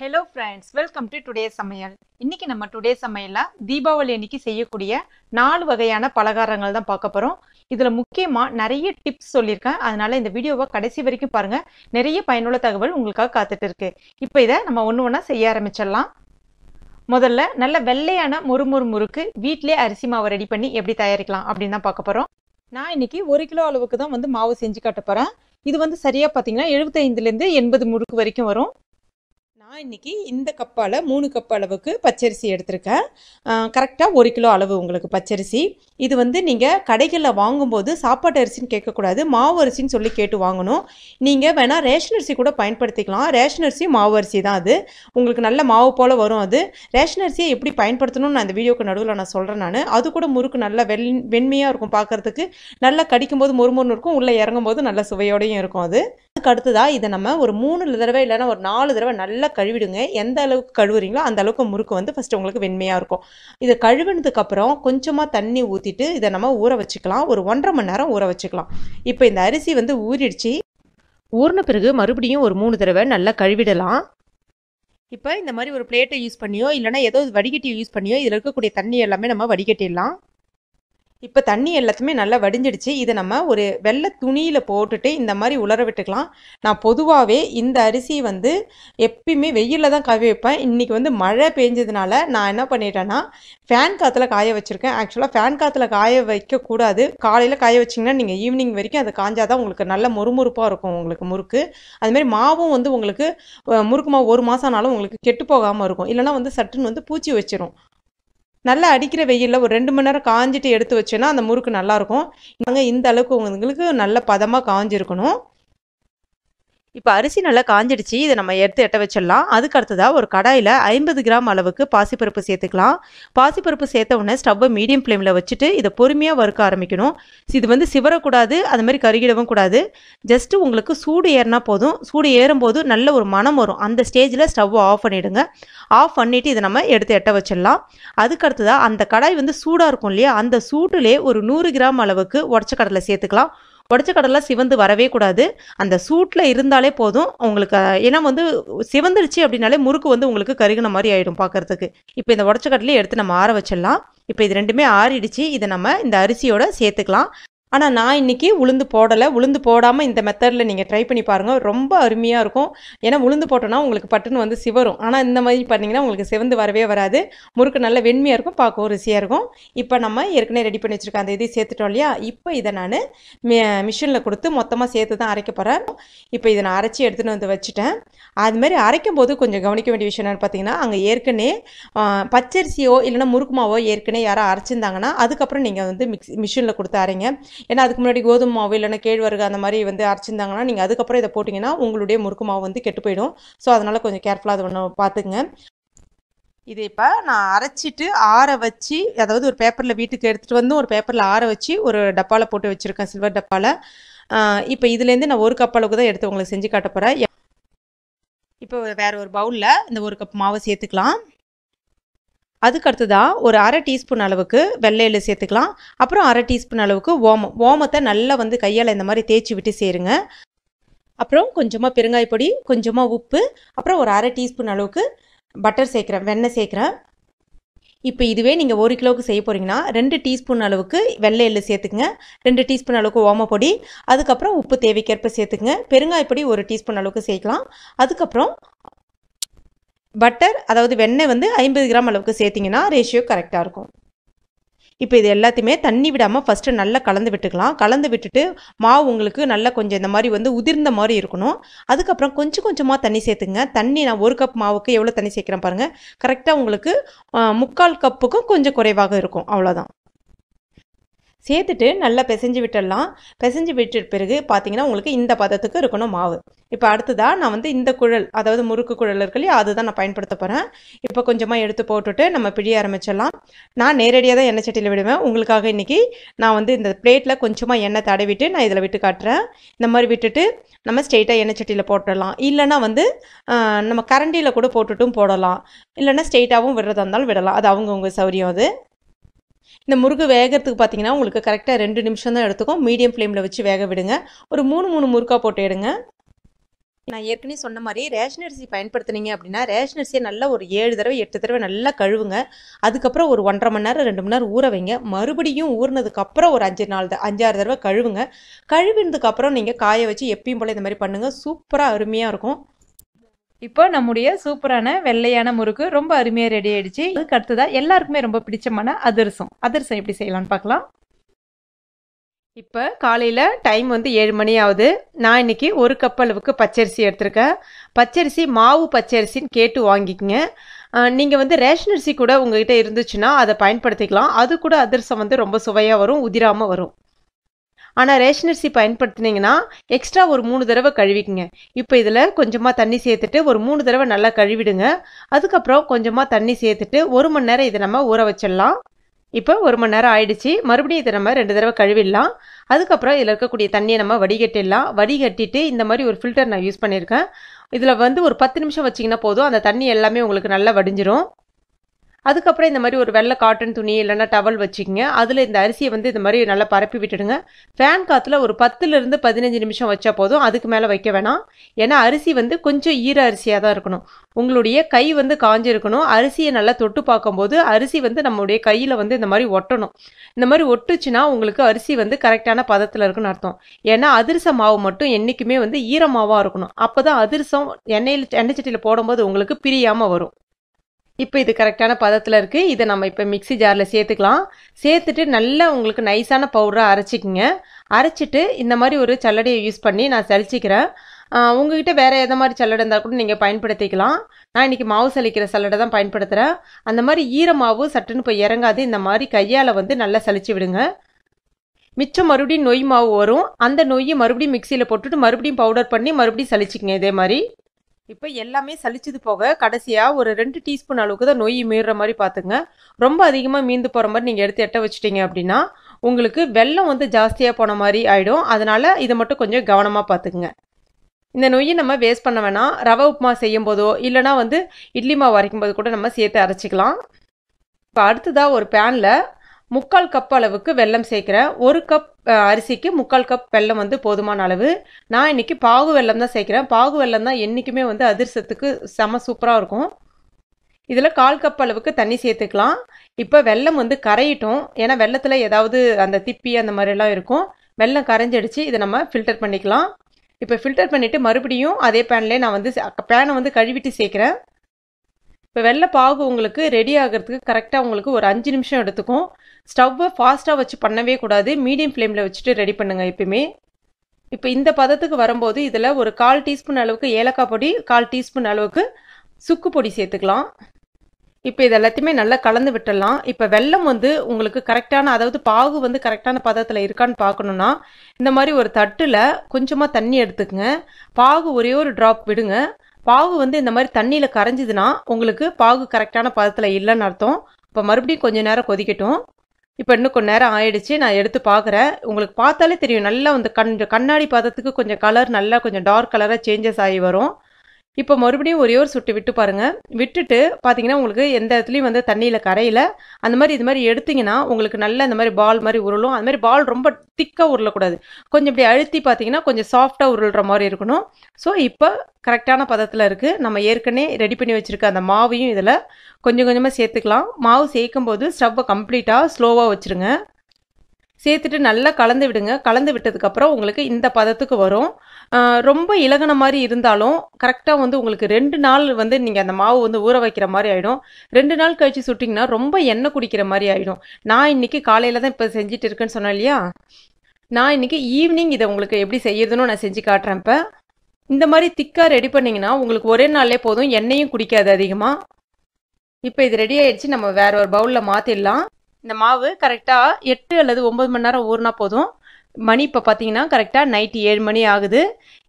Hello friends welcome to today சமையல். இன்னைக்கு நம்ம டுடே சமையலில் தீபாவளி அன்னைக்கு செய்யக்கூடிய நாலு வகையான பலகாரங்கள் தான் பார்க்க போகிறோம் இதில் முக்கியமாக நிறைய டிப்ஸ் சொல்லியிருக்கேன். அதனால இந்த வீடியோவை கடைசி வரைக்கும் பாருங்கள் நிறைய பயனுள்ள தகவல் உங்களுக்காக காத்துட்டு இருக்கு. இப்போ இதை நம்ம ஒன்று ஒன்றா செய்ய ஆரம்பிச்சிடலாம். முதல்ல நல்ல வெள்ளையான முறுமுறு முறுக்கு வீட்டிலே அரிசி மாவு ரெடி பண்ணி எப்படி தயாரிக்கலாம் அப்படின்னு தான் பார்க்க போகிறோம் நான் இன்னைக்கு ஒரு கிலோ அளவுக்கு தான் வந்து மாவு செஞ்சு காட்ட போகிறேன் இது வந்து சரியாக பார்த்தீங்கன்னா எழுபத்தைந்துலேருந்து எண்பது முறுக்கு வரைக்கும் வரும். நான் இன்றைக்கி இந்த கப்பால் மூணு கப் அளவுக்கு பச்சரிசி எடுத்திருக்கேன். கரெக்டாக ஒரு கிலோ அளவு உங்களுக்கு பச்சரிசி. இது வந்து நீங்கள் கடைகளில் வாங்கும்போது சாப்பாட்டு அரிசின்னு கேட்கக்கூடாது மாவு அரிசின்னு சொல்லி கேட்டு வாங்கணும். நீங்கள் வேணால் ரேஷன் அரிசி கூட பயன்படுத்திக்கலாம். ரேஷன் அரிசி மாவு அரிசி தான் அது. உங்களுக்கு நல்ல மாவு போல் வரும் அது. ரேஷன் அரிசியை எப்படி பயன்படுத்தணும்னு நான் இந்த வீடியோக்கு நடுவில் நான் சொல்கிறேன் நான். அது கூட முறுக்கு நல்லா வெள் வெண்மையாக இருக்கும் பார்க்குறதுக்கு. நல்லா கடிக்கும் போது மொறுமொறுன்னு இருக்கும். உள்ளே இறங்கும் போது நல்ல சுவையோடையும் இருக்கும் அது. அதுக்கு அடுத்ததாக இதை நம்ம ஒரு மூணு தடவை இல்லைன்னா ஒரு நாலு தடவை நல்லா கழுவிடுங்க. எந்த அளவுக்கு கழுவுறீங்களோ அந்த அளவுக்கு முறுக்கு வந்து ஃபஸ்ட்டு உங்களுக்கு வெண்மையாக இருக்கும். இதை கழுவினதுக்கப்புறம் கொஞ்சமாக தண்ணி ஊற்றிட்டு இதை நம்ம ஊற வச்சுக்கலாம். ஒரு ஒன்றரை மணி நேரம் ஊற வச்சுக்கலாம். இப்போ இந்த அரிசி வந்து ஊறிடுச்சு. ஊறின பிறகு மறுபடியும் ஒரு மூணு தடவை நல்லா கழுவிடலாம். இப்போ இந்த மாதிரி ஒரு பிளேட்டை யூஸ் பண்ணியோ இல்லைனா ஏதோ வடிகட்டி யூஸ் பண்ணியோ இதில் இருக்கக்கூடிய தண்ணி எல்லாமே நம்ம வடிகட்டிடலாம். இப்போ தண்ணி எல்லாத்தையுமே நல்லா வடிஞ்சிடுச்சு. இதை நம்ம ஒரு வெள்ளை துணியில் போட்டுட்டு இந்த மாதிரி உலர விட்டுக்கலாம். நான் பொதுவாகவே இந்த அரிசி வந்து எப்பயுமே வெயிலில் தான் காய வைப்பேன். இன்றைக்கி வந்து மழை பெஞ்சதுனால நான் என்ன பண்ணிட்டேன்னா ஃபேன் காற்றுல காய வச்சுருக்கேன். ஆக்சுவலாக ஃபேன் காற்றுல காய வைக்கக்கூடாது காலையில் காய வச்சிங்கன்னா நீங்கள் ஈவினிங் வரைக்கும் அது காஞ்சாதான் உங்களுக்கு நல்ல முறுமுறுப்பாக இருக்கும் உங்களுக்கு முறுக்கு. அதுமாரி மாவும் வந்து உங்களுக்கு முறுக்கு மாவு ஒரு மாதம் ஆனாலும் உங்களுக்கு கெட்டு போகாமல் இருக்கும். இல்லைனா வந்து சட்டுன்னு வந்து பூச்சி வச்சிரும். நல்லா அடிக்கிற வெயிலில் ஒரு ரெண்டு மணி நேரம் காஞ்சிட்டு எடுத்து வச்சோன்னா அந்த முறுக்கு நல்லாயிருக்கும் நாங்கள் இந்த அளவுக்கு உங்களுக்கு நல்ல பதமாக காஞ்சிருக்கணும். இப்போ அரிசி நல்லா காஞ்சிடுச்சு இதை நம்ம எடுத்து எட்ட வச்சிடலாம். அதுக்கு அடுத்ததாக ஒரு கடாயில் ஐம்பது கிராம் அளவுக்கு பாசிப்பருப்பு சேர்த்துக்கலாம். பாசிப்பருப்பு சேர்த்த உடனே ஸ்டவ்வை மீடியம் ஃப்ளேமில் வச்சுட்டு இதை பொறுமையாக வறுக்க ஆரம்பிக்கணும். இது வந்து சிவரக்கூடாது அது மாதிரி கருகிடவும் கூடாது. ஜஸ்ட்டு உங்களுக்கு சூடு ஏறினா போதும். சூடு ஏறும்போது நல்ல ஒரு மனம் வரும். அந்த ஸ்டேஜில் ஸ்டவ்வை ஆஃப் பண்ணிவிடுங்க ஆஃப் பண்ணிவிட்டு இதை நம்ம எடுத்து எட்ட வச்சிடலாம். அதுக்கு அடுத்ததாக அந்த கடாய் வந்து சூடாக இருக்கும் இல்லையா அந்த சூட்டுலே ஒரு நூறு கிராம் அளவுக்கு உடச்ச கடலை சேர்த்துக்கலாம். உடச்ச கடலை சிவந்து வரவே கூடாது. அந்த சூட்டில் இருந்தாலே போதும். உங்களுக்கு ஏன்னா வந்து சிவந்துருச்சு அப்படின்னாலே முறுக்கு வந்து உங்களுக்கு கருகின மாதிரி ஆயிடும் பார்க்குறதுக்கு இப்போ இந்த உடச்ச கடலையை எடுத்து நம்ம ஆற வச்சிடலாம். இப்போ இது ரெண்டுமே ஆறிடுச்சு. இதை நம்ம இந்த அரிசியோட சேர்த்துக்கலாம். ஆனால் நான் இன்றைக்கி உளுந்து போடலை. உளுந்து போடாமல் இந்த மெத்தடில் நீங்கள் ட்ரை பண்ணி பாருங்கள் ரொம்ப அருமையாக இருக்கும். ஏன்னா உளுந்து போட்டோன்னா உங்களுக்கு பட்டுன்னு வந்து சிவரும். ஆனால் இந்த மாதிரி பண்ணிங்கன்னா உங்களுக்கு சிவந்து வரவே வராது. முறுக்கு நல்ல வெண்மையாக இருக்கும். பார்க்கவும் ருசியாக இருக்கும். இப்போ நம்ம ஏற்கனவே ரெடி பண்ணி வச்சுருக்கோம் அந்த இதையும் சேர்த்துட்டோம் இல்லையா? இப்போ இதை நான் மிஷினில் கொடுத்து மொத்தமாக சேர்த்து தான் அரைக்க போகிறேன் இப்போ இதை நான் அரைச்சி எடுத்துகிட்டு வந்து வச்சுட்டேன். அதுமாதிரி அரைக்கும் போது கொஞ்சம் கவனிக்க வேண்டிய விஷயம் என்னென்னு பார்த்தீங்கன்னா அங்கே ஏற்கனவே பச்சரிசியோ இல்லைன்னா முறுக்கு மாவோ ஏற்கனவே யாரோ அரைச்சிருந்தாங்கன்னா அதுக்கப்புறம் நீங்கள் வந்து மிக்ஸ் மிஷினில் கொடுத்து அரைங்க. ஏன்னா அதுக்கு முன்னாடி கோதுமை மாவு இல்லைன்னா கேழ்வரகு அந்த மாதிரி வந்து அரைச்சிருந்தாங்கன்னா நீங்கள் அதுக்கப்புறம் இதை போட்டிங்கன்னா உங்களுடைய முறுக்கு மாவு வந்து கெட்டு போயிடும். ஸோ அதனால் கொஞ்சம் கேர்ஃபுல்லாக அதை ஒன்று பார்த்துங்க இது இப்போ நான் அரைச்சிட்டு ஆற வச்சு அதாவது ஒரு பேப்பரில் வீட்டுக்கு எடுத்துகிட்டு வந்து ஒரு பேப்பரில் ஆற வச்சு ஒரு டப்பாவில் போட்டு வச்சுருக்கேன் சில்வர் டப்பாவில் இப்போ இதுலேருந்து நான் ஒரு கப் அளவுக்கு தான் எடுத்து உங்களுக்கு செஞ்சு காட்ட போகிறேன் இப்போ வேறு ஒரு பவுலில் இந்த ஒரு கப் மாவை சேர்த்துக்கலாம். அதுக்கு அடுத்ததாக ஒரு அரை டீஸ்பூன் அளவுக்கு வெள்ளையில் சேர்த்துக்கலாம். அப்புறம் அரை டீஸ்பூன் அளவுக்கு ஓமம் ஓமத்தை நல்லா வந்து கையால் இந்த மாதிரி தேய்ச்சி விட்டு சேருங்க. அப்புறம் கொஞ்சமாக பெருங்காய பொடி கொஞ்சமாக உப்பு அப்புறம் ஒரு அரை டீஸ்பூன் அளவுக்கு பட்டர் சேர்க்குறேன் வெண்ணெய் சேர்க்குறேன். இப்போ இதுவே நீங்கள் ஒரு கிலோவுக்கு செய்ய போகிறீங்கன்னா ரெண்டு டீஸ்பூன் அளவுக்கு வெள்ளை எள்ளு சேர்த்துக்குங்க. ரெண்டு டீஸ்பூன் அளவுக்கு ஓமப்பொடி அதுக்கப்புறம் உப்பு தேவைக்கேற்ப சேர்த்துக்குங்க. பெருங்காயப்பொடி ஒரு டீஸ்பூன் அளவுக்கு சேர்க்கலாம். அதுக்கப்புறம் பட்டர் அதாவது வெண்ணெய் வந்து ஐம்பது கிராம் அளவுக்கு சேர்த்திங்கன்னா ரேஷியோ கரெக்டாக இருக்கும். இப்போ இது எல்லாத்தையுமே தண்ணி விடாமல் ஃபஸ்ட்டு நல்லா கலந்து விட்டுக்கலாம். கலந்து விட்டுட்டு மாவு உங்களுக்கு நல்லா கொஞ்சம் இந்த மாதிரி வந்து உதிர்ந்த மாதிரி இருக்கணும். அதுக்கப்புறம் கொஞ்சம் கொஞ்சமாக தண்ணி சேர்த்துங்க. தண்ணி நான் ஒரு கப் மாவுக்கு எவ்வளோ தண்ணி சேர்க்குறேன் பாருங்கள் கரெக்டாக உங்களுக்கு முக்கால் கப்புக்கும் கொஞ்சம் குறைவாக இருக்கும். அவ்வளோதான் சேர்த்துட்டு நல்லா பிசைஞ்சு விட்டுடலாம். பிசைஞ்சு விட்டு பிறகு பார்த்தீங்கன்னா உங்களுக்கு இந்த பதத்துக்கு இருக்கணும் மாவு. இப்போ அடுத்ததாக நான் வந்து இந்த குழல் அதாவது முறுக்கு குழல் இருக்கு இல்லையா அதுதான் நான் பயன்படுத்த போகிறேன் இப்போ கொஞ்சமாக எடுத்து போட்டுட்டு நம்ம பிழிய ஆரம்பிச்சிடலாம். நான் நேரடியாக தான் எண்ணெய் சட்டியில் விடுவேன். உங்களுக்காக இன்றைக்கி நான் வந்து இந்த பிளேட்டில் கொஞ்சமாக எண்ணெய் தடவிட்டு நான் இதில் விட்டு காட்டுறேன். இந்த மாதிரி விட்டுட்டு நம்ம ஸ்ட்ரெயிட்டாக எண்ணெய் சட்டியில் போட்டுடலாம். இல்லைனா வந்து நம்ம கரண்டியில் கூட போட்டுட்டும் போடலாம். இல்லைனா ஸ்ட்ரெயிட்டாகவும் விடுறதா இருந்தாலும் விடலாம். அது அவங்கவுங்க சௌரியம் அது. இந்த முறுக்கு வேகிறதுக்கு பார்த்தீங்கன்னா உங்களுக்கு கரெக்டாக ரெண்டு நிமிஷம் தான் எடுத்துக்கும். மீடியம் ஃப்ளேமில் வச்சு வேக விடுங்க. ஒரு மூணு மூணு முறுக்கா போட்டு எடுங்க. நான் ஏற்கனவே சொன்ன மாதிரி ரேஷன் அரிசி பயன்படுத்துனீங்க அப்படின்னா ரேஷன் அரிசியை நல்லா ஒரு ஏழு தடவை எட்டு தடவை நல்லா கழுவுங்க. அதுக்கப்புறம் ஒரு ஒன்றரை மணி நேரம் ரெண்டு மணி நேரம் ஊற வைங்க. மறுபடியும் ஊறினதுக்கப்புறம் ஒரு அஞ்சு நாலு அஞ்சாறு தடவை கழுவுங்க. கழுவினதுக்கப்புறம் நீங்கள் காய வச்சு எப்பயும் போல் இந்த மாதிரி பண்ணுங்கள் சூப்பராக அருமையாக இருக்கும். இப்போ நம்முடைய சூப்பரான வெள்ளையான முறுக்கு ரொம்ப அருமையாக ரெடி ஆயிடுச்சு. அதுக்கு அடுத்ததாக எல்லாருக்குமே ரொம்ப பிடிச்சமான அதிரசம். அதிரசம் எப்படி செய்யலாம்னு பார்க்கலாம். இப்போ காலையில் டைம் வந்து ஏழு மணி ஆகுது. நான் இன்னைக்கு ஒரு கப் அளவுக்கு பச்சரிசி எடுத்திருக்கேன். பச்சரிசி மாவு பச்சரிசின்னு கேட்டு வாங்கிக்கங்க. நீங்கள் வந்து ரேஷன் அரிசி கூட உங்ககிட்ட இருந்துச்சுன்னா அதை பயன்படுத்திக்கலாம். அது கூட அதிரசம் வந்து ரொம்ப சுவையாக வரும் உதிராமல் வரும். ஆனால் ரேஷன் அரிசி பயன்படுத்தினீங்கன்னா எக்ஸ்ட்ரா ஒரு மூணு தடவை கழுவிக்குங்க. இப்போ இதில் கொஞ்சமாக தண்ணி சேர்த்துட்டு ஒரு மூணு தடவை நல்லா கழுவிடுங்க. அதுக்கப்புறம் கொஞ்சமாக தண்ணி சேர்த்துட்டு ஒரு மணி நேரம் இதை நம்ம ஊற வச்சிடலாம். இப்போ ஒரு மணி நேரம் ஆயிடுச்சு. மறுபடியும் இதை நம்ம ரெண்டு தடவை கழுவிடலாம். அதுக்கப்புறம் இதில் இருக்கக்கூடிய தண்ணியை நம்ம வடிகட்டிடலாம். வடிகட்டிட்டு இந்த மாதிரி ஒரு ஃபில்டர் நான் யூஸ் பண்ணியிருக்கேன். இதில் வந்து ஒரு பத்து நிமிஷம் வச்சிங்கன்னா போதும். அந்த தண்ணி எல்லாமே உங்களுக்கு நல்லா வடிஞ்சிரும். அதுக்கப்புறம் இந்த மாதிரி ஒரு வெள்ளை காட்டன் துணி இல்லைன்னா டவல் வச்சுக்கோங்க. அதில் இந்த அரிசியை வந்து இந்த மாதிரி நல்லா பரப்பி விட்டுடுங்க. ஃபேன் காற்றுல ஒரு பத்துலேருந்து பதினஞ்சு நிமிஷம் வச்சா போதும். அதுக்கு மேலே வைக்க வேணாம். ஏன்னா அரிசி வந்து கொஞ்சம் ஈர அரிசியாக தான் இருக்கணும். உங்களுடைய கை வந்து காஞ்சிருக்கணும். அரிசியை நல்லா தொட்டு பார்க்கும்போது அரிசி வந்து நம்மளுடைய கையில் வந்து இந்த மாதிரி ஒட்டணும். இந்த மாதிரி ஒட்டுச்சுன்னா உங்களுக்கு அரிசி வந்து கரெக்டான பதத்தில் இருக்குன்னு அர்த்தம். ஏன்னா அதிரச மாவு மட்டும் என்றைக்குமே வந்து ஈரமாவாக இருக்கணும். அப்போ தான் அதிரசம் எண்ணெயில் எண்ணெய் சட்டியில் போடும்போது உங்களுக்கு பிரியாமல் வரும். இப்போ இது கரெக்டான பதத்தில் இருக்குது இதை நம்ம இப்போ மிக்சி ஜாரில் சேர்த்துக்கலாம். சேர்த்துட்டு நல்லா உங்களுக்கு நைஸான பவுடராக அரைச்சிக்கிங்க. அரைச்சிட்டு இந்த மாதிரி ஒரு சல்லடையை யூஸ் பண்ணி நான் சலிச்சிக்கிறேன். உங்ககிட்ட வேறு எந்த மாதிரி சல்லடை இருந்தால் கூட நீங்கள் பயன்படுத்திக்கலாம். நான் இன்றைக்கி மாவு சலிக்கிற சல்லடை தான் பயன்படுத்துகிறேன் அந்த மாதிரி ஈரமாவு சட்டுன்னு போய் இறங்காது. இந்த மாதிரி கையால் வந்து நல்லா சலிச்சு விடுங்க. மிச்சம் மறுபடியும் நொய் மாவு வரும். அந்த நொய்யை மறுபடியும் மிக்சியில் போட்டுட்டு மறுபடியும் பவுடர் பண்ணி மறுபடியும் சலிச்சிக்கங்க இதே மாதிரி. இப்போ எல்லாமே சலிச்சது போக கடைசியாக ஒரு ரெண்டு டீஸ்பூன் அளவுக்கு தான் நொய் மீறுற மாதிரி பார்த்துங்க ரொம்ப அதிகமாக மீந்து போகிற மாதிரி நீங்கள் எடுத்து எட்ட வச்சிட்டிங்க அப்படின்னா உங்களுக்கு வெள்ளம் வந்து ஜாஸ்தியாக போன மாதிரி ஆகிடும் அதனால் இதை மட்டும் கொஞ்சம் கவனமாக பார்த்துக்குங்க. இந்த நொய்யை நம்ம வேஸ்ட் பண்ண வேணாம். ரவை உப்புமா செய்யும் போதோ இல்லைனா வந்து இட்லி மாவு அரைக்கும் போது கூட நம்ம சேர்த்து அரைச்சிக்கலாம். இப்போ அடுத்ததாக ஒரு பேனில் முக்கால் கப் அளவுக்கு வெல்லம் சேர்க்குறேன் ஒரு கப் அரிசிக்கு முக்கால் கப் வெல்லம் வந்து போதுமான அளவு. நான் இன்னைக்கு பாகு வெல்லம் தான் சேர்க்குறேன். பாகு வெல்லம் தான் என்றைக்குமே வந்து அதிர்சத்துக்கு செம சூப்பராக இருக்கும். இதில் கால் கப் அளவுக்கு தண்ணி சேர்த்துக்கலாம். இப்போ வெல்லம் வந்து கரையிட்டும். ஏன்னா வெள்ளத்தில் ஏதாவது அந்த திப்பி அந்த மாதிரிலாம் இருக்கும். வெள்ளம் கரைஞ்சிடுச்சு. இதை நம்ம ஃபில்டர் பண்ணிக்கலாம். இப்போ ஃபில்டர் பண்ணிவிட்டு மறுபடியும் அதே பேன்லேயே நான் வந்து பேனை வந்து கழுவிட்டு சேர்க்குறேன். இப்போ வெள்ளை பாகு உங்களுக்கு ரெடி ஆகிறதுக்கு கரெக்டாக உங்களுக்கு ஒரு அஞ்சு நிமிஷம் எடுத்துக்கும். ஸ்டவ்வை ஃபாஸ்ட்டாக வச்சு பண்ணவே கூடாது. மீடியம் ஃப்ளேமில் வச்சுட்டு ரெடி பண்ணுங்கள் எப்பயுமே இப்போ இந்த பதத்துக்கு வரும்போது இதில் ஒரு கால் டீஸ்பூன் அளவுக்கு ஏலக்காய் பொடி கால் டீஸ்பூன் அளவுக்கு சுக்கு பொடி சேர்த்துக்கலாம். இப்போ இது எல்லாத்தையுமே நல்லா கலந்து விட்டுடலாம். இப்போ வெள்ளம் வந்து உங்களுக்கு கரெக்டான அதாவது பாகு வந்து கரெக்டான பதத்தில் இருக்கான்னு பார்க்கணுன்னா இந்த மாதிரி ஒரு தட்டில் கொஞ்சமாக தண்ணி எடுத்துக்கங்க. பாகு ஒரே ஒரு ட்ராப் விடுங்க. பாகு வந்து இந்த மாதிரி தண்ணியில் கரைஞ்சிதுன்னா உங்களுக்கு பாகு கரெக்டான பதத்தில் இல்லைன்னு அர்த்தம். இப்போ மறுபடியும் கொஞ்சம் நேரம் கொதிக்கட்டும். இப்போ இன்னும் கொஞ்சம் நேரம் ஆயிடுச்சு நான் எடுத்து பார்க்குறேன் உங்களுக்கு பார்த்தாலே தெரியும் நல்லா வந்து கண் கண்ணாடி பார்த்ததுக்கு கொஞ்சம் கலர் நல்லா கொஞ்சம் டார்க் கலராக சேஞ்சஸ் ஆகி வரும். இப்போ மறுபடியும் ஒரே ஒரு சுட்டு விட்டு பாருங்கள் விட்டுட்டு பார்த்தீங்கன்னா உங்களுக்கு எந்த இடத்துலையும் வந்து தண்ணியில் கரையில். அந்த மாதிரி இது மாதிரி எடுத்தீங்கன்னா உங்களுக்கு நல்ல இந்த மாதிரி பால் மாதிரி உருளும். அந்த மாதிரி பால் ரொம்ப திக்காக உருளக்கூடாது. கொஞ்சம் இப்படி அழுத்தி பார்த்தீங்கன்னா கொஞ்சம் சாஃப்டாக உருள்ற மாதிரி இருக்கணும். ஸோ இப்போ கரெக்டான பதத்தில் இருக்குது நம்ம ஏற்கனவே ரெடி பண்ணி வச்சுருக்க அந்த மாவையும் இதில் கொஞ்சம் கொஞ்சமாக சேர்த்துக்கலாம். மாவு சேர்க்கும் போது ஸ்டவ்வை கம்ப்ளீட்டாக ஸ்லோவாக வச்சுருங்க. சேர்த்துட்டு நல்லா கலந்து விடுங்க. கலந்து விட்டதுக்கப்புறம் உங்களுக்கு இந்த பதத்துக்கு வரும். ரொம்ப இலகின மாதிரி இருந்தாலும் கரெக்டாக வந்து உங்களுக்கு ரெண்டு நாள் வந்து நீங்கள் அந்த மாவு வந்து ஊற வைக்கிற மாதிரி ஆகிடும் ரெண்டு நாள் கழித்து சுட்டிங்கன்னா ரொம்ப எண்ணெய் குடிக்கிற மாதிரி ஆகிடும் நான் இன்றைக்கி காலையில் தான் இப்போ செஞ்சுட்டு இருக்கேன்னு சொன்னேன் இல்லையா? நான் இன்றைக்கி ஈவினிங் இதை உங்களுக்கு எப்படி செய்யுதுன்னு நான் செஞ்சு காட்டுறேன் இப்போ. இந்த மாதிரி திக்காக ரெடி பண்ணிங்கன்னா உங்களுக்கு ஒரே நாளே போதும். எண்ணெயும் குடிக்காது அதிகமாக இப்போ இது ரெடி ஆயிடுச்சு. நம்ம வேற ஒரு பவுலில் மாற்றிடலாம் இந்த மாவு கரெக்டாக எட்டு அல்லது ஒம்பது மணி நேரம் ஊறினா போதும். மணி இப்போ பார்த்தீங்கன்னா கரெக்டாக நைட்டு ஏழு மணி ஆகுது.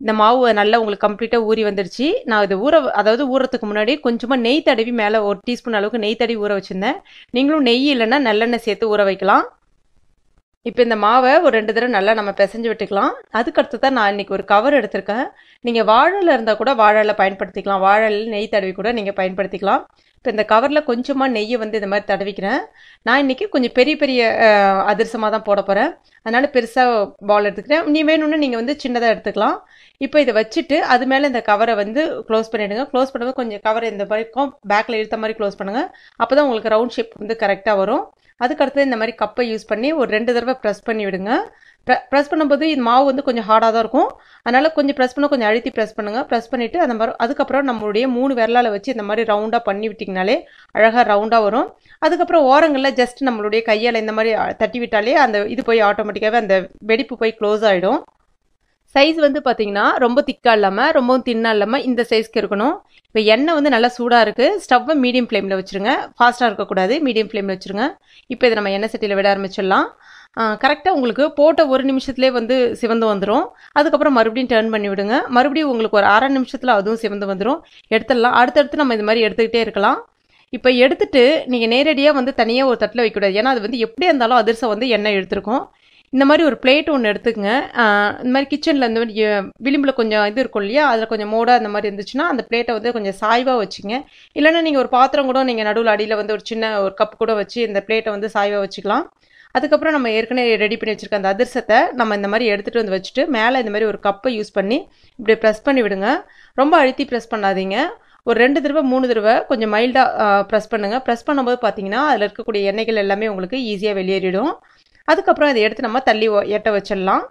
இந்த மாவு நல்லா உங்களுக்கு கம்ப்ளீட்டாக ஊறி வந்துருச்சு. நான் இது ஊற அதாவது ஊறத்துக்கு முன்னாடி கொஞ்சமாக நெய் தடவி மேலே ஒரு டீஸ்பூன் அளவுக்கு நெய் தடவி ஊற வச்சுருந்தேன். நீங்களும் நெய் இல்லைன்னா நல்லெண்ணெய் சேர்த்து ஊற வைக்கலாம். இப்போ இந்த மாவை ஒரு ரெண்டு தடவை நல்லா நம்ம பிசைஞ்சு விட்டுக்கலாம். அதுக்கடுத்து தான் நான் இன்னைக்கு ஒரு கவர் எடுத்திருக்கேன். நீங்கள் வாழையில் இருந்தால் கூட வாழையில் பயன்படுத்திக்கலாம். வாழையில் நெய் தடவி கூட நீங்கள் பயன்படுத்திக்கலாம். இப்போ இந்த கவரில் கொஞ்சமாக நெய்யை வந்து இந்த மாதிரி தடவிக்கிறேன். நான் இன்றைக்கி கொஞ்சம் பெரிய பெரிய அதிரசமாக தான் போட போகிறேன் அதனால் பெருசாக பால் எடுத்துக்கிறேன். நீ வேணும்னு நீங்கள் வந்து சின்னதாக எடுத்துக்கலாம். இப்போ இதை வச்சுட்டு அது மேலே இந்த கவரை வந்து க்ளோஸ் பண்ணிவிடுங்க க்ளோஸ் பண்ணும்போது கொஞ்சம் கவரை இந்த மாதிரிக்கும் பேக்கில் இழுத்த மாதிரி க்ளோஸ் பண்ணுங்கள் அப்போ தான் உங்களுக்கு ரவுண்ட் ஷேப் வந்து கரெக்டாக வரும். அதுக்கடுத்து இந்த மாதிரி கப்பை யூஸ் பண்ணி ஒரு ரெண்டு தடவை ப்ரெஸ் பண்ணி விடுங்க. ப்ரெஸ் பண்ணும்போது இது மாவு வந்து கொஞ்சம் ஹார்டாக தான் இருக்கும். அதனால் கொஞ்சம் ப்ரெஸ் பண்ண கொஞ்சம் அழுத்தி ப்ரெஸ் பண்ணுங்கள் ப்ரெஸ் பண்ணிவிட்டு அந்த மாதிரி அதுக்கப்புறம் நம்மளுடைய மூணு விரலால் வச்சு இந்த மாதிரி ரவுண்டாக பண்ணி விட்டிங்கனாலே அழகாக ரவுண்டாக வரும். அதுக்கப்புறம் ஓரங்களில் ஜஸ்ட் நம்மளுடைய கையால் இந்த மாதிரி தட்டி விட்டாலே அந்த இது போய் ஆட்டோமேட்டிக்காகவே அந்த வெடிப்பு போய் க்ளோஸ் ஆகிடும் சைஸ் வந்து பார்த்தீங்கன்னா ரொம்ப திக்காக இல்லாமல் ரொம்பவும் தின்னாக இல்லாமல் இந்த சைஸ்க்கு இருக்கணும். இப்போ எண்ணெய் வந்து நல்லா சூடாக இருக்குது ஸ்டவ்வை மீடியம் ஃப்ளேமில் வச்சுருங்க. ஃபாஸ்ட்டாக இருக்கக்கூடாது. மீடியம் ஃப்ளேமில் வச்சுருங்க. இப்போ இதை நம்ம எண்ணெய் சட்டியில் விட ஆரம்பிச்சிடலாம். கரெக்டாக உங்களுக்கு போட்ட ஒரு நிமிஷத்துலேயே வந்து சிவந்து வந்துடும் அதுக்கப்புறம் மறுபடியும் டேர்ன் பண்ணி விடுங்க. மறுபடியும் உங்களுக்கு ஒரு அரை நிமிஷத்தில் அதுவும் சிவந்து வந்துடும் எடுத்துடலாம். அடுத்தடுத்து நம்ம இது மாதிரி எடுத்துக்கிட்டே இருக்கலாம். இப்போ எடுத்துட்டு நீங்கள் நேரடியாக வந்து தனியாக ஒரு தட்டில் வைக்கக்கூடாது ஏன்னா அது வந்து எப்படி இருந்தாலும் அதிர்சம் வந்து எண்ணெய் எடுத்துருக்கோம். இந்த மாதிரி ஒரு பிளேட் ஒன்று எடுத்துக்கங்க. இந்த மாதிரி கிச்சனில் இந்த மாதிரி விளிம்பில் கொஞ்சம் இது இருக்கும் இல்லையா? அதில் கொஞ்சம் மோடாக அந்த மாதிரி இருந்துச்சுன்னா அந்த பிளேட்டை வந்து கொஞ்சம் சாய்வாக வச்சுங்க. இல்லைன்னா நீங்கள் ஒரு பாத்திரம் கூட நீங்கள் நடுவில் அடியில் வந்து ஒரு சின்ன ஒரு கப் கூட வச்சு இந்த பிளேட்டை வந்து சாய்வாக வச்சுக்கலாம். அதுக்கப்புறம் நம்ம ஏற்கனவே ரெடி பண்ணி வச்சுருக்க அந்த அதிர்சத்தை நம்ம இந்த மாதிரி எடுத்துகிட்டு வந்து வச்சுட்டு மேலே இந்த மாதிரி ஒரு கப்பை யூஸ் பண்ணி இப்படி ப்ரெஸ் பண்ணி விடுங்க. ரொம்ப அழுத்தி ப்ரெஸ் பண்ணாதீங்க. ஒரு ரெண்டு தடவை மூணு தடவை கொஞ்சம் மைல்டாக ப்ரெஸ் பண்ணுங்கள் ப்ரெஸ் பண்ணும்போது பார்த்தீங்கன்னா அதில் இருக்கக்கூடிய எண்ணெய்கள் எல்லாமே உங்களுக்கு ஈஸியாக வெளியேறிடும். அதுக்கப்புறம் இதை எடுத்து நம்ம தள்ளி எட்ட வச்சிடலாம்.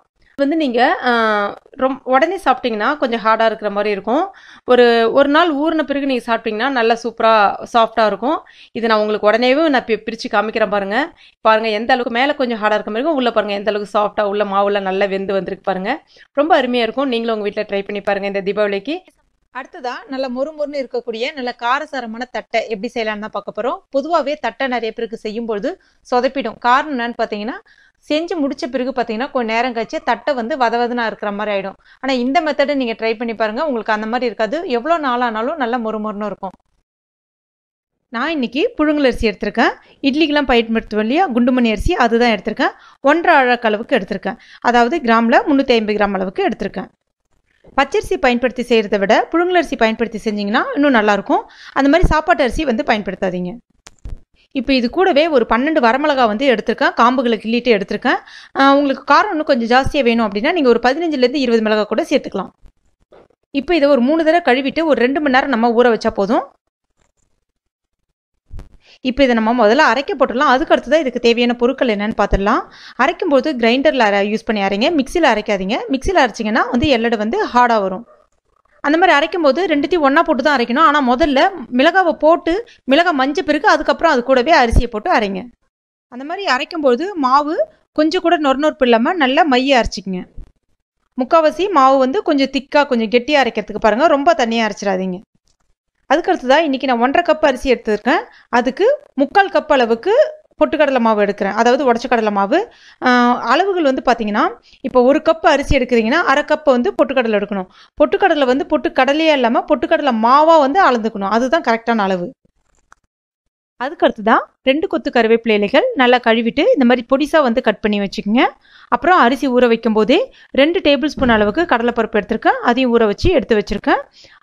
வந்து நீங்கள் ரொம் உடனே சாப்பிட்டீங்கன்னா கொஞ்சம் ஹார்டாக இருக்கிற மாதிரி இருக்கும். ஒரு ஒரு நாள் ஊறின பிறகு நீங்கள் சாப்பிட்டீங்கன்னா நல்லா சூப்பராக சாஃப்டாக இருக்கும். இது நான் உங்களுக்கு உடனேவே நான் பிரித்து காமிக்கிறேன் பாருங்கள் பாருங்கள் எந்த அளவுக்கு மேலே கொஞ்சம் ஹார்டாக இருக்க மாதிரி இருக்கும் உள்ளே பாருங்கள் எந்த அளவுக்கு சாஃப்டாக உள்ள மாவுல நல்லா வெந்து வந்திருக்கு பாருங்கள் ரொம்ப அருமையாக இருக்கும். நீங்களும் உங்கள் வீட்டில் ட்ரை பண்ணி பாருங்கள் இந்த தீபாவளிக்கு. அடுத்ததா நல்ல மொறுமொறுன்னு இருக்கக்கூடிய நல்ல காரசாரமான தட்டை எப்படி செய்யலாம்னு தான் பார்க்க போகிறோம் பொதுவாகவே தட்டை நிறைய பேருக்கு செய்யும்பொழுது சொதப்பிடும். காரணம் என்னன்னு பார்த்தீங்கன்னா செஞ்சு முடிச்ச பிறகு பார்த்தீங்கன்னா கொஞ்சம் நேரம் கழிச்சு தட்டை வந்து வதவதனா இருக்கிற மாதிரி ஆகிடும் ஆனால் இந்த மெத்தடை நீங்கள் ட்ரை பண்ணி பாருங்கள் உங்களுக்கு அந்த மாதிரி இருக்காது. எவ்வளோ நாளானாலும் நல்லா மொறுமொறுன்னு இருக்கும். நான் இன்னைக்கு புழுங்கல் அரிசி எடுத்திருக்கேன். இட்லிக்கெலாம் பயன்படுத்துவோம் இல்லையா? குண்டுமணி அரிசி அதுதான் எடுத்திருக்கேன். ஒன்றரை அழகு அளவுக்கு எடுத்திருக்கேன். அதாவது கிராமில் முந்நூற்றி ஐம்பது கிராம் அளவுக்கு எடுத்திருக்கேன். பச்சரிசி பயன்படுத்தி செய்கிறத விட புழுங்கலரிசி பயன்படுத்தி செஞ்சிங்கன்னா இன்னும் நல்லாயிருக்கும். அந்த மாதிரி சாப்பாட்டு அரிசி வந்து பயன்படுத்தாதீங்க. இப்போ இது கூடவே ஒரு பன்னெண்டு வரமிளகா வந்து எடுத்திருக்கேன். காம்புகளை கிள்ளிட்டு எடுத்திருக்கேன். உங்களுக்கு காரம் இன்னும் கொஞ்சம் ஜாஸ்தியாக வேணும் அப்படின்னா நீங்கள் ஒரு பதினஞ்சுலேருந்து இருபது மிளகா கூட சேர்த்துக்கலாம். இப்போ இதை ஒரு மூணு தடவை கழுவிட்டு ஒரு ரெண்டு மணி நேரம் நம்ம ஊற வச்சா போதும். இப்போ இதை நம்ம முதல்ல அரைக்க போட்டுடலாம். அதுக்கு அடுத்து தான் இதுக்கு தேவையான பொருட்கள் என்னென்னு பார்த்துடலாம். அரைக்கும்போது கிரைண்டரில் அரை யூஸ் பண்ணி அரைங்க மிக்சியில் அரைக்காதீங்க. மிக்சியில் அரைச்சிங்கன்னா வந்து எல்லடை வந்து ஹார்டாக வரும். அந்த மாதிரி அரைக்கும் போது ரெண்டுத்தையும் ஒன்றா போட்டு தான் அரைக்கணும். ஆனால் முதல்ல மிளகாவை போட்டு மிளகாய் மஞ்ச பிறகு அதுக்கப்புறம் அது கூடவே அரிசியை போட்டு அரைங்க. அந்த மாதிரி அரைக்கும்போது மாவு கொஞ்சம் கூட நொறுநொறுப்பு இல்லாமல் நல்லா மைய அரைச்சிக்கங்க. முக்கால்வாசி மாவு வந்து கொஞ்சம் திக்காக கொஞ்சம் கெட்டியாக அரைக்கிறதுக்கு பாருங்கள் ரொம்ப தண்ணியாக அரைச்சிடாதீங்க. அதுக்கடுத்து தான் இன்றைக்கி நான் ஒன்றரை கப் அரிசி எடுத்துருக்கேன். அதுக்கு முக்கால் கப் அளவுக்கு பொட்டுக்கடலை மாவு எடுக்கிறேன். அதாவது உடச்ச கடலை மாவு. அளவுகள் வந்து பார்த்தீங்கன்னா இப்போ ஒரு கப் அரிசி எடுக்கிறீங்கன்னா அரை கப்பை வந்து பொட்டுக்கடலை எடுக்கணும். பொட்டுக்கடலை வந்து பொட்டுக்கடலையே இல்லாமல் பொட்டுக்கடலை மாவாக வந்து அளந்துக்கணும். அதுதான் கரெக்டான அளவு. அதுக்கடுத்து தான் ரெண்டு கொத்து கருவேப்பிலை இலைகள் நல்லா கழுவிட்டு இந்த மாதிரி பொடிசாக வந்து கட் பண்ணி வச்சுக்கோங்க. அப்புறம் அரிசி ஊற வைக்கும் போதே ரெண்டு டேபிள் ஸ்பூன் அளவுக்கு கடலைப்பருப்பு எடுத்திருக்கேன். அதையும் ஊற வச்சு எடுத்து வச்சுருக்கேன்.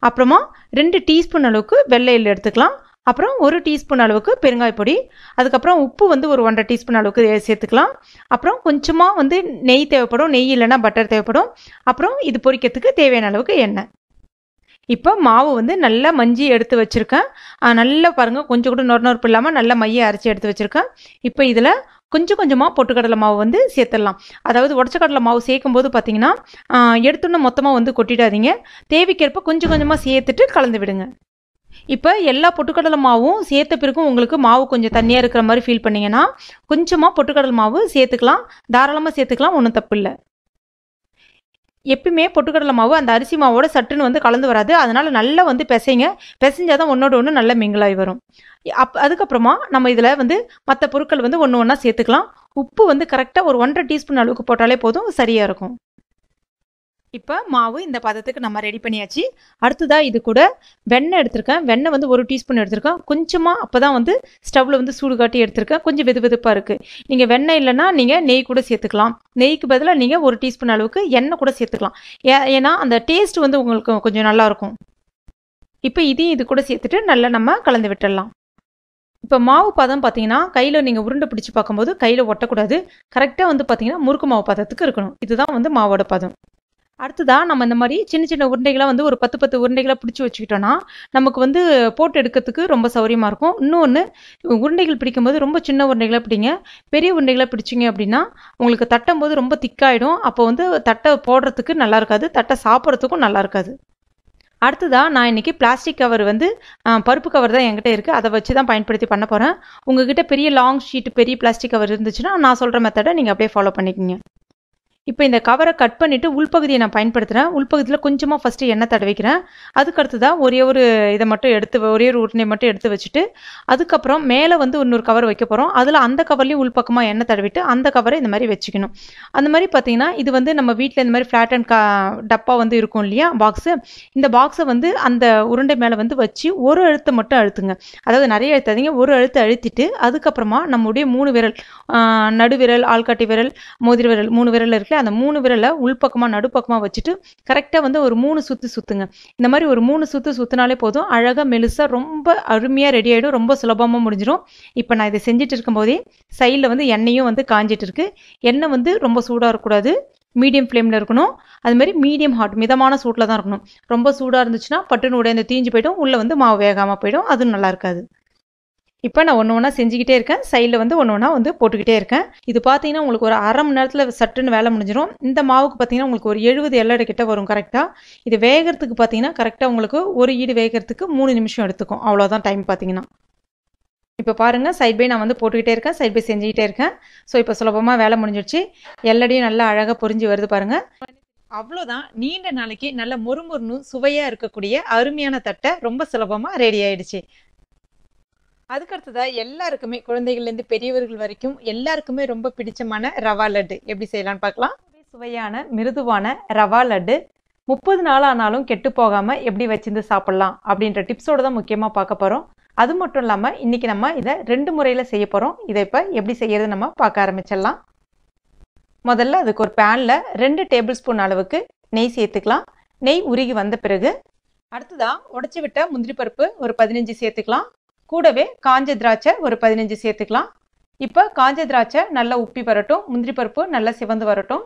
அப்புறமா ரெண்டு டீஸ்பூன் அளவுக்கு வெள்ளை எடுத்துக்கலாம். அப்புறம் ஒரு டீஸ்பூன் அளவுக்கு பெருங்காய பொடி. அதுக்கப்புறம் உப்பு வந்து ஒரு ஒன்றரை டீஸ்பூன் அளவுக்கு சேர்த்துக்கலாம். அப்புறம் கொஞ்சமாக வந்து நெய் தேவைப்படும். நெய் இல்லைன்னா பட்டர் தேவைப்படும். அப்புறம் இது பொரிக்கிறதுக்கு தேவையான அளவுக்கு எண்ணெய். இப்போ மாவு வந்து நல்லா மஞ்சி எடுத்து வச்சுருக்கேன். நல்லா பாருங்கள் கொஞ்சம் கூட நொறு நொறுப்பு இல்லாமல் நல்லா மையை அரைச்சி எடுத்து வச்சுருக்கேன். இப்போ இதில் கொஞ்சம் கொஞ்சமாக பொட்டுக்கடலை மாவு வந்து சேர்த்துடலாம். அதாவது உடச்ச கடலை மாவு சேர்க்கும் போது பார்த்தீங்கன்னா எடுத்தோன்னே மொத்தமாக வந்து கொட்டிடாதீங்க. தேவைக்கேற்ப கொஞ்சம் கொஞ்சமாக சேர்த்துட்டு கலந்து விடுங்க. இப்போ எல்லா பொட்டுக்கடலை மாவும் சேர்த்த பிறகும் உங்களுக்கு மாவு கொஞ்சம் தண்ணியாக இருக்கிற மாதிரி ஃபீல் பண்ணிங்கன்னா கொஞ்சமாக பொட்டுக்கடலை மாவு சேர்த்துக்கலாம். தாராளமாக சேர்த்துக்கலாம் ஒன்றும் தப்பு இல்லை. எப்பயுமே பொட்டுக்கடலை மாவு அந்த அரிசி மாவோட சட்டுன்னு வந்து கலந்து வராது. அதனால் நல்லா வந்து பிசைங்க. பிசைஞ்சால் தான் ஒன்றோட ஒன்று நல்லா மிங்கிளாகி வரும். அப் அதுக்கப்புறமா நம்ம இதில் வந்து மற்ற பொருட்கள் வந்து ஒன்று ஒன்றா சேர்த்துக்கலாம். உப்பு வந்து கரெக்டாக ஒரு ஒன்றரை டீஸ்பூன் அளவுக்கு போட்டாலே போதும். சரியாக இருக்கும். இப்போ மாவு இந்த பதத்துக்கு நம்ம ரெடி பண்ணியாச்சு. அடுத்ததாக இது கூட வெண்ணெய் எடுத்திருக்கேன். வெண்ணெய் வந்து ஒரு டீஸ்பூன் எடுத்திருக்கேன். கொஞ்சமாக அப்போ தான் வந்து ஸ்டவ்வில் வந்து சூடு காட்டி எடுத்திருக்கேன். கொஞ்சம் வெது வெதுப்பாக இருக்குது நீங்கள் வெண்ணெய் இல்லைன்னா நீங்கள் நெய் கூட சேர்த்துக்கலாம். நெய்க்கு பதிலாக நீங்கள் ஒரு டீஸ்பூன் அளவுக்கு எண்ணெய் கூட சேர்த்துக்கலாம். ஏ ஏன்னா அந்த டேஸ்ட் வந்து உங்களுக்கு கொஞ்சம் நல்லாயிருக்கும் இப்போ இதையும் இது கூட சேர்த்துட்டு நல்லா நம்ம கலந்து விட்டுடலாம். இப்போ மாவு பதம் பார்த்தீங்கன்னா கையில் நீங்கள் உருண்டை பிடிச்சி பார்க்கும்போது கையில் ஒட்டக்கூடாது. கரெக்டாக வந்து பார்த்தீங்கன்னா முறுக்கு மாவு பதத்துக்கு இருக்கணும். இதுதான் வந்து மாவோட பதம். அடுத்ததாக நம்ம இந்த மாதிரி சின்ன சின்ன உருண்டைகளாக வந்து ஒரு பத்து பத்து உருண்டைகளாக பிடிச்சி வச்சுக்கிட்டோன்னா நமக்கு வந்து போட்டு எடுக்கிறதுக்கு ரொம்ப சௌரியமாக இருக்கும். இன்னொன்று உருண்டைகள் பிடிக்கும்போது ரொம்ப சின்ன உருண்டைகளாக பிடிங்க. பெரிய உருண்டைகளாக பிடிச்சிங்க அப்படின்னா உங்களுக்கு தட்டும் போது ரொம்ப திக்காயிடும். அப்போ வந்து தட்டை போடுறதுக்கு நல்லா இருக்காது. தட்டை சாப்பிட்றதுக்கும் நல்லா இருக்காது. அடுத்ததாக நான் இன்றைக்கி பிளாஸ்டிக் கவர் வந்து பருப்பு கவர் தான் என்கிட்ட இருக்குது அதை வச்சு தான் பயன்படுத்தி பண்ண போகிறேன் உங்ககிட்ட பெரிய லாங் ஷீட் பெரிய பிளாஸ்டிக் கவர் இருந்துச்சுன்னா நான் சொல்கிற மெத்தடை நீங்கள் அப்படியே ஃபாலோ பண்ணிக்கோங்க. இப்போ இந்த கவரை கட் பண்ணிவிட்டு உள்பகுதியை நான் பயன்படுத்துகிறேன் உள்பகுதியில் கொஞ்சமாக ஃபஸ்ட்டு எண்ணெய் தடவிக்கிறேன். அதுக்கு தான் ஒரே ஒரு இதை மட்டும் எடுத்து ஒரே ஒரு உருண்டை மட்டும் எடுத்து வச்சுட்டு அதுக்கப்புறம் மேலே வந்து இன்னொரு கவர் வைக்க போகிறோம் அதில் அந்த கவர்லேயும் உள்பக்கமாக எண்ணெய் தடவிட்டு அந்த கவரை இந்த மாதிரி வச்சுக்கணும். அந்த மாதிரி பார்த்தீங்கன்னா இது வந்து நம்ம வீட்டில் இந்த மாதிரி ஃப்ளாட் அண்ட் கா டப்பா வந்து இருக்கும் இல்லையா பாக்ஸு இந்த பாக்ஸை வந்து அந்த உருண்டை மேலே வந்து வச்சு ஒரு அழுத்தை மட்டும் அழுத்துங்க. அதாவது நிறைய அழுத்தாதீங்க. ஒரு அழுத்தை அழுத்திட்டு அதுக்கப்புறமா நம்முடைய மூணு விரல் நடுவிரல் ஆள்காட்டி விரல் மோதிர விரல் மூணு விரல் இருக்குல்ல அந்த மூணு விரலை உள்பக்கமாக நடுப்பக்கமாக வச்சுட்டு கரெக்டாக வந்து ஒரு மூணு சுற்று சுற்றுங்க இந்த மாதிரி ஒரு மூணு சுற்று சுற்றினாலே போதும். அழகாக மெலுசாக ரொம்ப அருமையாக ரெடி ஆகிடும் ரொம்ப சுலபமாக முடிஞ்சிடும். இப்போ நான் இதை செஞ்சுட்டு இருக்கும்போதே சைடில் வந்து எண்ணெயும் வந்து காஞ்சிட்டு இருக்கு. எண்ணெய் வந்து ரொம்ப சூடாக இருக்கக்கூடாது. மீடியம் ஃப்ளேமில் இருக்கணும். அது மாதிரி மீடியம் ஹாட் மிதமான சூட்டில் தான் இருக்கணும். ரொம்ப சூடாக இருந்துச்சுன்னா பட்டுன்னு உடைந்து தீஞ்சு போயிடும். உள்ளே வந்து மாவு வேகாமல் போயிடும். அதுவும் நல்லா இருக்காது. இப்போ நான் ஒன்று ஒன்றா செஞ்சுக்கிட்டே இருக்கேன். சைடில் வந்து ஒன்று ஒன்றா வந்து போட்டுக்கிட்டே இருக்கேன். இது பார்த்தீங்கன்னா உங்களுக்கு ஒரு அரை மணி நேரத்தில் சட்டுன்னு வேலை முடிஞ்சிடும் இந்த மாவுக்கு பார்த்தீங்கன்னா உங்களுக்கு ஒரு எழுபது எல்லடை கிட்ட வரும் கரெக்டாக இது வேகிறதுக்கு பார்த்தீங்கன்னா கரெக்டாக உங்களுக்கு ஒரு ஈடு வேகிறதுக்கு மூணு நிமிஷம் எடுத்துக்கும். அவ்வளோதான் டைம் பார்த்தீங்கன்னா இப்போ பாருங்கள் சைட் பை நான் வந்து போட்டுக்கிட்டே இருக்கேன் சைட் பை செஞ்சுக்கிட்டே இருக்கேன். ஸோ இப்போ சுலபமாக வேலை முடிஞ்சிடுச்சு எல்லடையும் நல்லா அழகாக பொறிஞ்சு வருது பாருங்கள் அவ்வளோதான் நீண்ட நாளைக்கு நல்ல மொறுமொறுன்னு சுவையாக இருக்கக்கூடிய அருமையான தட்டை ரொம்ப சுலபமாக ரெடி ஆயிடுச்சு. அதுக்கடுத்ததா எல்லாருக்குமே குழந்தைகள்லேருந்து பெரியவர்கள் வரைக்கும் எல்லாருக்குமே ரொம்ப பிடிச்சமான ரவா லட்டு. எப்படி செய்யலாம்னு பார்க்கலாம். சுவையான மிருதுவான ரவா லட்டு. முப்பது நாள் ஆனாலும் கெட்டு போகாமல் எப்படி வச்சிருந்து சாப்பிட்லாம் அப்படின்ற டிப்ஸோடு தான் முக்கியமாக பார்க்க போகிறோம் அது மட்டும் இல்லாமல் இன்றைக்கி நம்ம இதை ரெண்டு முறையில் செய்ய போகிறோம் இதை இப்போ எப்படி செய்யறது நம்ம பார்க்க ஆரம்பிச்சிடலாம். முதல்ல அதுக்கு ஒரு பேனில் ரெண்டு டேபிள் ஸ்பூன் அளவுக்கு நெய் சேர்த்துக்கலாம். நெய் உருகி வந்த பிறகு அடுத்ததாக உடச்சி விட்ட முந்திரி பருப்பு ஒரு பதினஞ்சு சேர்த்துக்கலாம். கூடவே காஞ்ச திராட்சை ஒரு பதினஞ்சு சேர்த்துக்கலாம். இப்போ காஞ்ச திராட்சை நல்லா உப்பி வரட்டும். முந்திரி பருப்பு நல்லா சிவந்து வரட்டும்.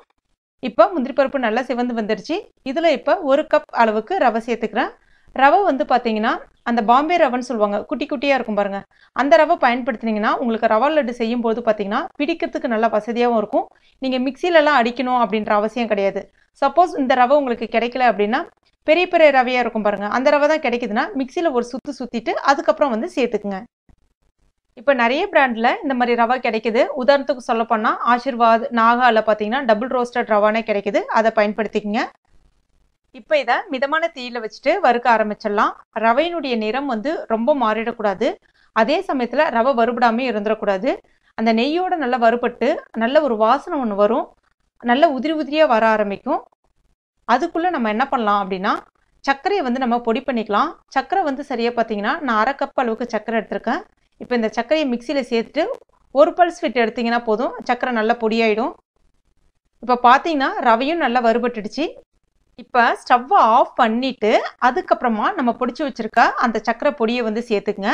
இப்போ முந்திரி பருப்பு நல்லா சிவந்து வந்துடுச்சு இதில் இப்போ ஒரு கப் அளவுக்கு ரவை சேர்த்துக்கிறேன். ரவை வந்து பார்த்தீங்கன்னா அந்த பாம்பே ரவைன்னு சொல்லுவாங்க குட்டி குட்டியாக இருக்கும் பாருங்கள் அந்த ரவை பயன்படுத்தினீங்கன்னா உங்களுக்கு ரவா லட்டு செய்யும் போது பார்த்தீங்கன்னா பிடிக்கிறதுக்கு நல்லா வசதியாகவும் இருக்கும். நீங்கள் மிக்சிலெலாம் அடிக்கணும் அப்படின்ற அவசியம் கிடையாது. சப்போஸ் இந்த ரவை உங்களுக்கு கிடைக்கல அப்படின்னா பெரிய பெரிய ரவையாக இருக்கும் பாருங்கள் அந்த ரவை தான் கிடைக்குதுன்னா மிக்சியில் ஒரு சுற்று சுற்றிட்டு அதுக்கப்புறம் வந்து சேர்த்துக்குங்க. இப்போ நிறைய பிராண்டில் இந்த மாதிரி ரவை கிடைக்குது. உதாரணத்துக்கு சொல்ல போனால் ஆஷிர்வாத் நாகாவில் பார்த்தீங்கன்னா டபுள் ரோஸ்டட் ரவானே கிடைக்குது. அதை பயன்படுத்திக்கங்க. இப்போ இதை மிதமான தீயில் வச்சுட்டு வறுக்க ஆரம்பிச்சிடலாம். ரவையினுடைய நிறம் வந்து ரொம்ப மாறிடக்கூடாது. அதே சமயத்தில் ரவை வறுபடாமே இருந்துடக்கூடாது. அந்த நெய்யோட நல்லா வறுபட்டு நல்ல ஒரு வாசனை ஒன்று வரும். நல்ல உதிரி உதிரியாக வர ஆரம்பிக்கும். அதுக்குள்ளே நம்ம என்ன பண்ணலாம் அப்படின்னா சர்க்கரையை வந்து நம்ம பொடி பண்ணிக்கலாம். சர்க்கரை வந்து சரியாக பார்த்தீங்கன்னா நான் அரை கப் அளவுக்கு சர்க்கரை எடுத்திருக்கேன். இப்போ இந்த சர்க்கரையை மிக்சியில் சேர்த்துட்டு ஒரு பல்ஸ் விட்டு எடுத்திங்கன்னா போதும். சர்க்கரை நல்லா பொடியாயிடும். இப்போ பார்த்தீங்கன்னா ரவையும் நல்லா வறுபட்டுடுச்சு. இப்போ ஸ்டவ்வை ஆஃப் பண்ணிவிட்டு அதுக்கப்புறமா நம்ம பொடிச்சு வச்சுருக்க அந்த சர்க்கரை பொடியை வந்து சேர்த்துக்குங்க.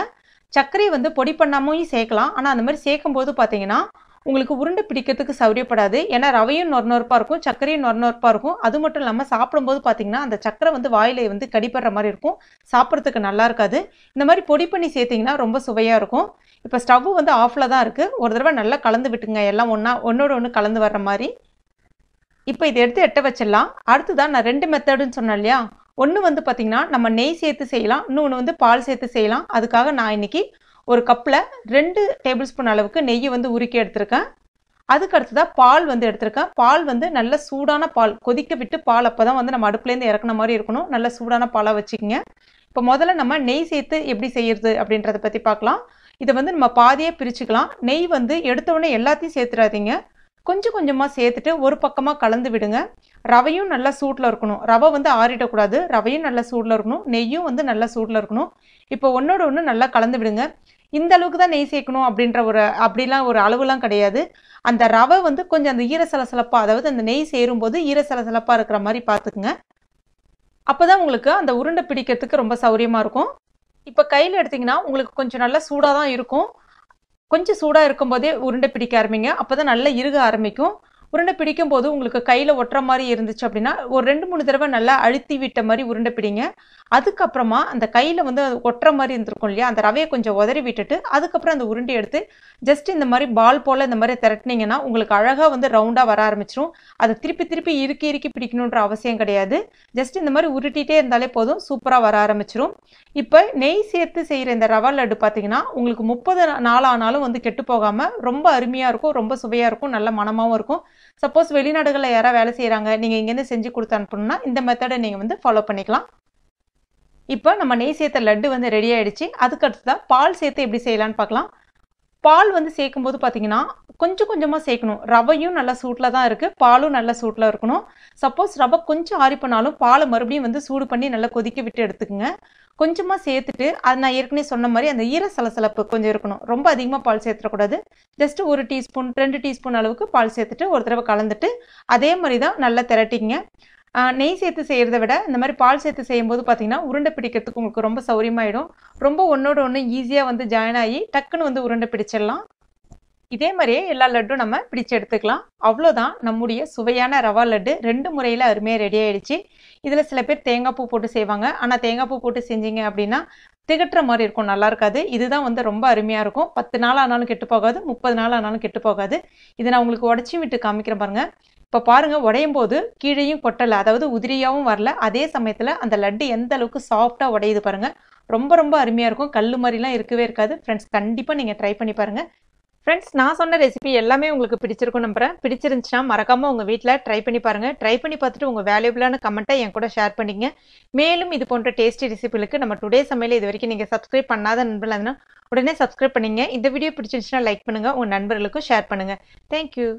சர்க்கரையை வந்து பொடி பண்ணாமையும் சேர்க்கலாம். ஆனால் அந்த மாதிரி சேர்க்கும் போது பார்த்தீங்கன்னா உங்களுக்கு உருண்டை பிடிக்கிறதுக்கு சௌரியப்படாது. ஏன்னா ரவையும் நொறு நொறுப்பாக இருக்கும் சர்க்கரையும் நொறு நொறுப்பாக இருக்கும். அது மட்டும் இல்லாமல் சாப்பிடும்போது பார்த்தீங்கன்னா அந்த சக்கரை வந்து வாயில் வந்து கடிப்படுற மாதிரி இருக்கும். சாப்பிட்றதுக்கு நல்லா இருக்காது. இந்த மாதிரி பொடி பண்ணி சேர்த்திங்கன்னா ரொம்ப சுவையாக இருக்கும். இப்போ ஸ்டவ் வந்து ஆஃபில் தான் இருக்குது ஒரு தடவை நல்லா கலந்து விட்டுங்க. எல்லாம் ஒன்றா ஒன்றோட ஒன்று கலந்து வர்ற மாதிரி. இப்போ இதை எடுத்து எட்ட வச்சிடலாம். அடுத்துதான் நான் ரெண்டு மெத்தடுன்னு சொன்னேன் இல்லையா? ஒன்று வந்து பார்த்திங்கன்னா நம்ம நெய் சேர்த்து செய்யலாம். இன்னொன்று வந்து பால் சேர்த்து செய்யலாம். அதுக்காக நான் இன்னைக்கு ஒரு கப்பில் ரெண்டு டேபிள் ஸ்பூன் அளவுக்கு நெய்யை வந்து உருக்கி எடுத்திருக்கேன். அதுக்கு அடுத்ததாக பால் வந்து எடுத்திருக்கேன். பால் வந்து நல்ல சூடான பால் கொதிக்க விட்டு பால் அப்போ தான் வந்து நம்ம அடுப்புலேருந்து இறக்குன மாதிரி இருக்கணும். நல்ல சூடான பாலாக வச்சுக்கோங்க. இப்போ முதல்ல நம்ம நெய் சேர்த்து எப்படி செய்யறது அப்படின்றத பற்றி பார்க்கலாம். இதை வந்து நம்ம பாதியே பிரிச்சுக்கலாம். நெய் வந்து எடுத்தவுடனே எல்லாத்தையும் சேர்த்துடாதீங்க கொஞ்சம் கொஞ்சமாக சேர்த்துட்டு ஒரு பக்கமாக கலந்து விடுங்க. ரவையும் நல்லா சூட்டில் இருக்கணும். ரவை வந்து ஆறிடக்கூடாது. ரவையும் நல்லா சூடில் இருக்கணும். நெய்யும் வந்து நல்லா சூடில் இருக்கணும். இப்போ ஒன்றோட ஒன்று நல்லா கலந்து விடுங்க. இந்த அளவுக்கு தான் நெய் சேர்க்கணும் அப்படின்ற ஒரு அப்படிலாம் ஒரு அளவுலாம் கிடையாது. அந்த ரவை வந்து கொஞ்சம் அந்த ஈரசலசலப்பாக அதாவது அந்த நெய் சேரும்போது ஈரசலசலப்பாக இருக்கிற மாதிரி பார்த்துக்குங்க. அப்போ தான் உங்களுக்கு அந்த உருண்டை பிடிக்கிறதுக்கு ரொம்ப சௌரியமாக இருக்கும். இப்போ கையில் எடுத்திங்கன்னா உங்களுக்கு கொஞ்சம் நல்லா சூடாக தான் இருக்கும். கொஞ்சம் சூடாக இருக்கும்போதே உருண்டை பிடிக்க ஆரம்பிங்க. அப்போ தான் நல்லா இறுக ஆரம்பிக்கும். உருண்டை பிடிக்கும் போது உங்களுக்கு கையில் ஒட்டுற மாதிரி இருந்துச்சு அப்படின்னா ஒரு ரெண்டு மூணு தடவை நல்லா அழுத்தி விட்ட மாதிரி உருண்டை பிடிங்க. அதுக்கப்புறமா அந்த கையில் வந்து ஒட்டுற மாதிரி இருந்திருக்கும் இல்லையா? அந்த ரவையை கொஞ்சம் உதறி விட்டுட்டு அதுக்கப்புறம் அந்த உருண்டை எடுத்து ஜஸ்ட் இந்த மாதிரி பால் போல் இந்த மாதிரி திரட்டினீங்கன்னா உங்களுக்கு அழகாக வந்து ரவுண்டாக வர ஆரம்பிச்சிரும். அதை திருப்பி திருப்பி இறுக்கி இறுக்கி பிடிக்கணுன்ற அவசியம் கிடையாது. ஜஸ்ட் இந்த மாதிரி உருட்டிகிட்டே இருந்தாலே போதும். சூப்பராக வர ஆரம்பிச்சிரும். இப்போ நெய் சேர்த்து செய்கிற இந்த ரவா லட்டு பார்த்தீங்கன்னா உங்களுக்கு முப்பது நாள் ஆனாலும் வந்து கெட்டு போகாமல் ரொம்ப அருமையாக இருக்கும். ரொம்ப சுவையாக இருக்கும். நல்ல மனமாகவும் இருக்கும். சப்போஸ் வெளிநாடுகளில் யாராவது வேலை செய்கிறாங்க நீங்கள் இங்கேருந்து செஞ்சு கொடுத்து அனுப்பணும்னா இந்த மெத்தடை நீங்கள் வந்து ஃபாலோ பண்ணிக்கலாம். இப்போ நம்ம நெய் சேர்த்த லட்டு வந்து ரெடி ஆகிடுச்சு அதுக்கடுத்து தான் பால் சேர்த்து எப்படி செய்யலான்னு பார்க்கலாம். பால் வந்து சேர்க்கும் போது பார்த்தீங்கன்னா கொஞ்சம் கொஞ்சமாக சேர்க்கணும். ரவையும் நல்லா சூட்டில் தான் இருக்குது பாலும் நல்லா சூட்டில் இருக்கணும். சப்போஸ் ரவை கொஞ்சம் ஆறி பண்ணாலும் பாலை மறுபடியும் வந்து சூடு பண்ணி நல்லா கொதிக்க விட்டு எடுத்துக்கோங்க. கொஞ்சமாக சேர்த்துட்டு அது நான் ஏற்கனவே சொன்ன மாதிரி அந்த ஈர சலசலப்பு கொஞ்சம் இருக்கணும். ரொம்ப அதிகமாக பால் சேர்த்துடக்கூடாது ஜஸ்ட் ஒரு டீஸ்பூன் ரெண்டு டீஸ்பூன் அளவுக்கு பால் சேர்த்துட்டு ஒரு தடவை கலந்துட்டு அதே மாதிரி தான் நல்லா திரட்டிங்க நெய் சேர்த்து செய்கிறத விட இந்த மாதிரி பால் சேர்த்து செய்யும்போது பார்த்தீங்கன்னா உருண்டை பிடிக்கிறதுக்கு உங்களுக்கு ரொம்ப சௌரியமாயிடும். ரொம்ப ஒன்றோட ஒன்று ஈஸியாக வந்து ஜாயின் ஆகி டக்குன்னு வந்து உருண்டை பிடிச்சிடலாம். இதே மாதிரியே எல்லா லட்டும் நம்ம பிடிச்சு எடுத்துக்கலாம். அவ்வளோதான் நம்முடைய சுவையான ரவா லட்டு. ரெண்டு முறையில் அருமையாக ரெடி ஆகிடுச்சு இதில் சில பேர் தேங்காய் பூ போட்டு செய்வாங்க. ஆனால் தேங்காய் பூ போட்டு செஞ்சீங்க அப்படின்னா திகட்டுற மாதிரி இருக்கும். நல்லா இருக்காது. இதுதான் வந்து ரொம்ப அருமையாக இருக்கும். பத்து நாள் ஆனாலும் கெட்டு போகாது. முப்பது நாள் ஆனாலும் கெட்டு போகாது. இதை நான் உங்களுக்கு உடச்சி விட்டு காமிக்கிறேன் பாருங்கள் இப்போ பாருங்க உடையும் போது கீழேயும் கொட்டலை அதாவது உதிரியாகவும் வரல. அதே சமயத்தில் அந்த லட்டு எந்த அளவுக்கு சாஃப்டாக உடையுது பாருங்க. ரொம்ப ரொம்ப அருமையாக இருக்கும். கல் மாதிரிலாம் இருக்கவே இருக்காது. ஃப்ரெண்ட்ஸ் கண்டிப்பாக நீங்கள் ட்ரை பண்ணி பாருங்கள் ஃப்ரெண்ட்ஸ் நான் சொன்ன ரெசிபி எல்லாமே உங்களுக்கு பிடிச்சிருக்கும் நம்புறேன். பிடிச்சிருந்துச்சுன்னா மறக்காமல் உங்கள் வீட்டில் ட்ரை பண்ணி பாருங்கள் ட்ரை பண்ணி பார்த்துட்டு உங்கள் வேல்யூபிளான கமெண்ட்டை என் கூட ஷேர் பண்ணிங்க. மேலும் இது போன்ற டேஸ்டி ரெசிபிகளுக்கு நம்ம டுடே சமையல் இது வரைக்கும் நீங்கள் சப்ஸ்கிரைப் பண்ணாத நண்பர்கள் உடனே சப்ஸ்கிரைப் பண்ணிங்க. இந்த வீடியோ பிடிச்சிருந்துச்சுன்னா லைக் பண்ணுங்கள் உங்கள் நண்பர்களுக்கும் ஷேர் பண்ணுங்கள் தேங்க்யூ